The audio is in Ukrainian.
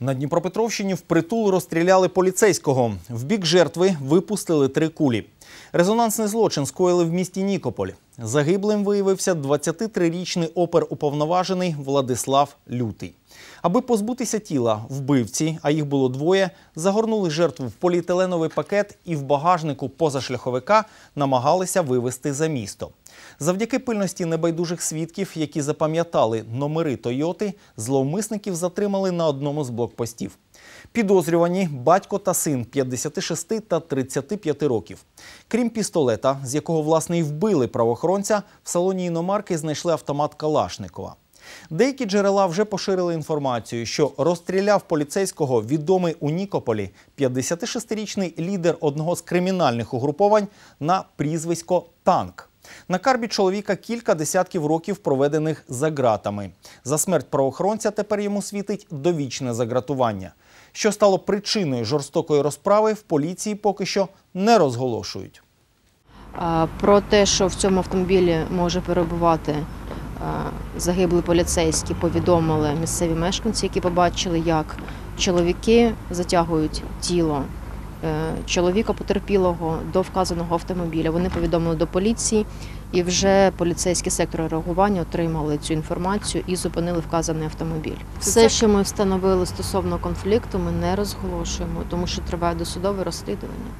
На Дніпропетровщині впритул розстріляли поліцейського. В бік жертви випустили три кулі. Резонансний злочин скоїли в місті Нікополь. Загиблим виявився 23-річний опер-уповноважений Владислав Лютий. Аби позбутися тіла, вбивці, а їх було двоє, загорнули жертву в поліетиленовий пакет і в багажнику позашляховика намагалися вивезти за місто. Завдяки пильності небайдужих свідків, які запам'ятали номери Тойоти, зловмисників затримали на одному з блокпостів. Підозрювані батько та син 56 та 35 років. Крім пістолета, з якого власне і вбили правоохоронця, в салоні іномарки знайшли автомат Калашникова. Деякі джерела вже поширили інформацію, що розстріляв поліцейського відомий у Нікополі 56-річний лідер одного з кримінальних угруповань на прізвисько Танк. На карбі чоловіка кілька десятків років проведених за ґратами. За смерть правоохоронця тепер йому світить довічне загратування. Що стало причиною жорстокої розправи, в поліції поки що не розголошують. Про те, що в цьому автомобілі може перебувати а, загиблий поліцейський, повідомили місцеві мешканці, які побачили, як чоловіки затягують тіло е, чоловіка потерпілого до вказаного автомобіля. Вони повідомили до поліції, і вже поліцейські сектори реагування отримали цю інформацію і зупинили вказаний автомобіль. Все, що ми встановили стосовно конфлікту, ми не розголошуємо, тому що триває досудове розслідування.